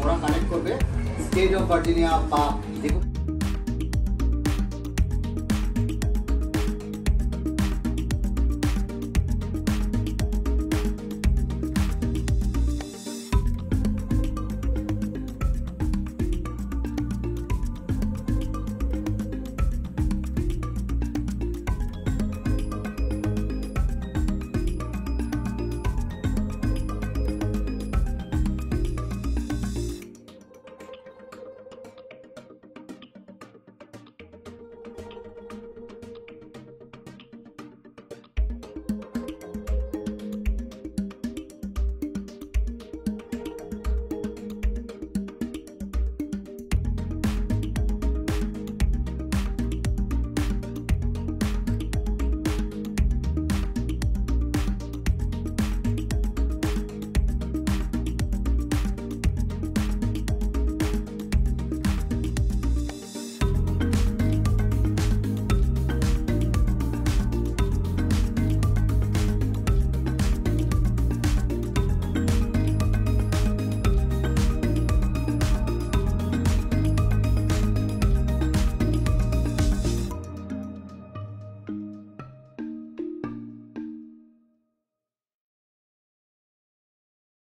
ওরা কানেক্ট করবে state of Virginia বা